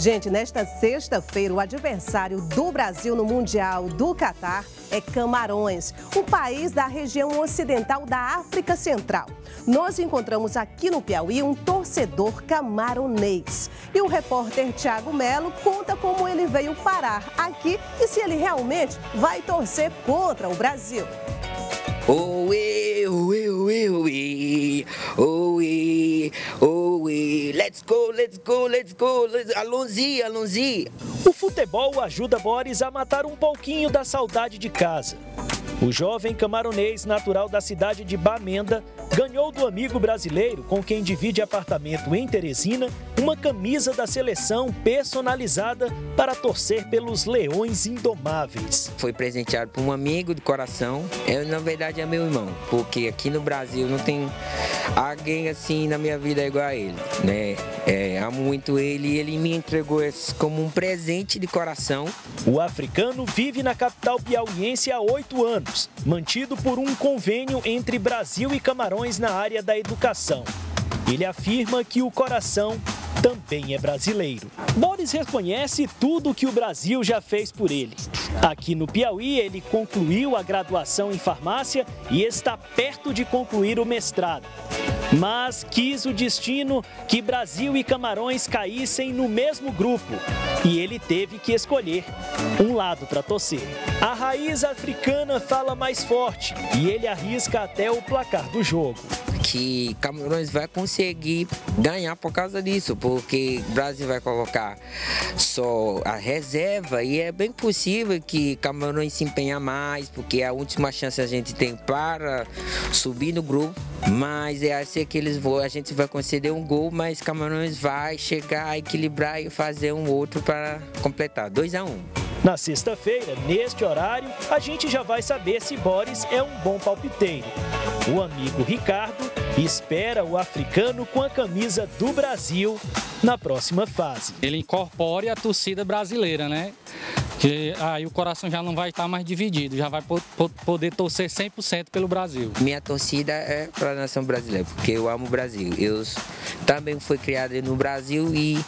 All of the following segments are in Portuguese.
Gente, nesta sexta-feira, o adversário do Brasil no Mundial do Catar é Camarões, um país da região ocidental da África Central. Nós encontramos aqui no Piauí um torcedor camaronês. E o repórter Tiago Melo conta como ele veio parar aqui e se ele realmente vai torcer contra o Brasil. Oh, Let's go, let's go, let's go, let's... Alonzi, Alonzi. O futebol ajuda Boris a matar um pouquinho da saudade de casa. O jovem camaronês natural da cidade de Bamenda ganhou do amigo brasileiro com quem divide apartamento em Teresina uma camisa da seleção personalizada para torcer pelos leões indomáveis. Foi presenteado por um amigo de coração. Eu, na verdade, é meu irmão, porque aqui no Brasil não tem alguém assim na minha vida igual a ele, né? É, amo muito ele e ele me entregou esse como um presente de coração. O africano vive na capital piauiense há oito anos, mantido por um convênio entre Brasil e Camarões na área da educação. Ele afirma que o coração também é brasileiro. Boris reconhece tudo que o Brasil já fez por ele. Aqui no Piauí, ele concluiu a graduação em farmácia e está perto de concluir o mestrado. Mas quis o destino que Brasil e Camarões caíssem no mesmo grupo e ele teve que escolher um lado para torcer. A raiz africana fala mais forte e ele arrisca até o placar do jogo que Camarões vai conseguir ganhar por causa disso, porque o Brasil vai colocar só a reserva e é bem possível que Camarões se empenhe mais, porque é a última chance a gente tem para subir no grupo. Mas é assim que eles vão, a gente vai conceder um gol, mas Camarões vai chegar, equilibrar e fazer um outro para completar. 2 a 1 um. Na sexta-feira, neste horário, a gente já vai saber se Boris é um bom palpiteiro. O amigo Ricardo espera o africano com a camisa do Brasil na próxima fase. Ele incorpore a torcida brasileira, né? Que aí o coração já não vai estar mais dividido, já vai poder torcer 100% pelo Brasil. Minha torcida é para a nação brasileira, porque eu amo o Brasil. Eu também fui criado no Brasil e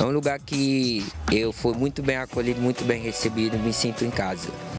é um lugar que eu fui muito bem acolhido, muito bem recebido, me sinto em casa.